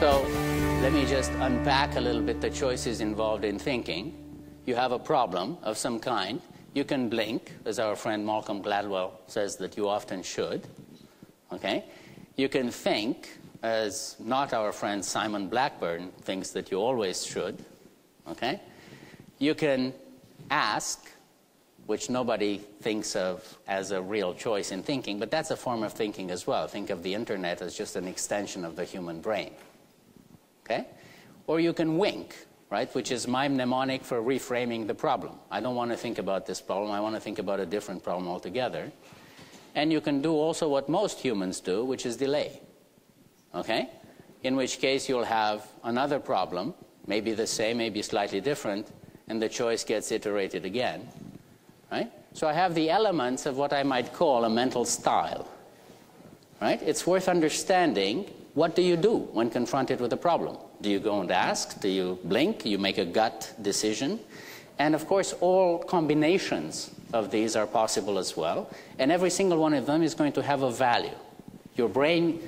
So let me just unpack a little bit the choices involved in thinking. You have a problem of some kind. You can blink, as our friend Malcolm Gladwell says that you often should. Okay? You can think, as not our friend Simon Blackburn thinks that you always should. Okay? You can ask, which nobody thinks of as a real choice in thinking, but that's a form of thinking as well. Think of the internet as just an extension of the human brain. Okay? Or you can wink, right, which is my mnemonic for reframing the problem. I don't want to think about this problem, I want to think about a different problem altogether. And you can do also what most humans do, which is delay. Okay? In which case you'll have another problem, maybe the same, maybe slightly different, and the choice gets iterated again. Right? So I have the elements of what I might call a mental style. Right? It's worth understanding what do you do when confronted with a problem? Do you go and ask? Do you blink? You make a gut decision? And of course, all combinations of these are possible as well. And every single one of them is going to have a value. Your brain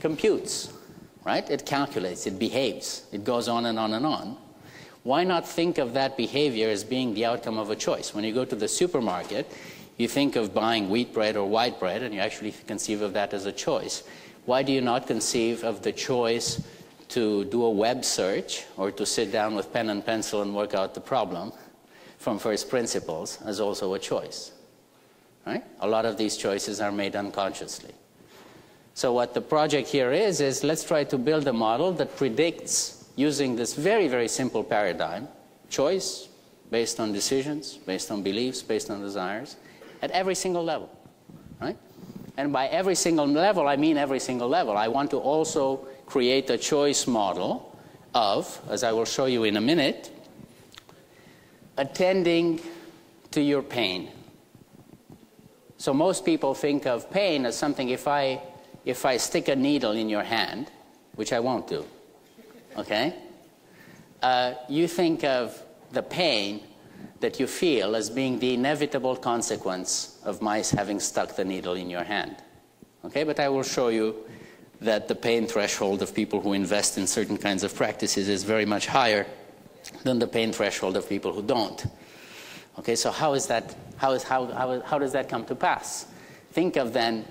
computes, right? It calculates, it behaves, it goes on and on and on. Why not think of that behavior as being the outcome of a choice? When you go to the supermarket, you think of buying wheat bread or white bread, and you actually conceive of that as a choice why do you not conceive of the choice to do a web search or to sit down with pen and pencil and work out the problem from first principles as also a choice? Right? A lot of these choices are made unconsciously. So what the project here is, is let's try to build a model that predicts using this very, very simple paradigm, choice based on decisions, based on beliefs, based on desires, at every single level. Right? And by every single level, I mean every single level. I want to also create a choice model of, as I will show you in a minute, attending to your pain. So most people think of pain as something if I, if I stick a needle in your hand, which I won't do, okay? Uh, you think of the pain that you feel as being the inevitable consequence of mice having stuck the needle in your hand. Okay, but I will show you that the pain threshold of people who invest in certain kinds of practices is very much higher than the pain threshold of people who don't. Okay, so how is that, how, is, how, how, how does that come to pass? Think of then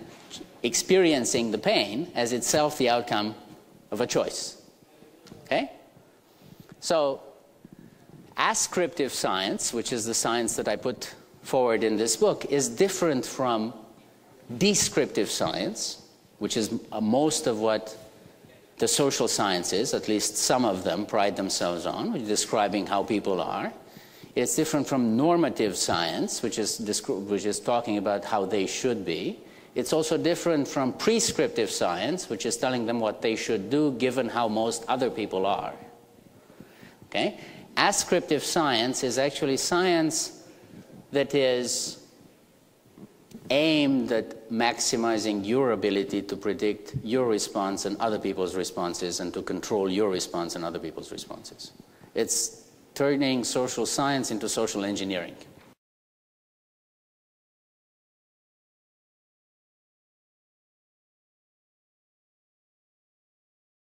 experiencing the pain as itself the outcome of a choice. Okay? So Ascriptive science, which is the science that I put forward in this book, is different from descriptive science, which is uh, most of what the social sciences, at least some of them, pride themselves on, describing how people are. It's different from normative science, which is, which is talking about how they should be. It's also different from prescriptive science, which is telling them what they should do given how most other people are. Okay? Ascriptive science is actually science that is aimed at maximizing your ability to predict your response and other people's responses and to control your response and other people's responses. It's turning social science into social engineering.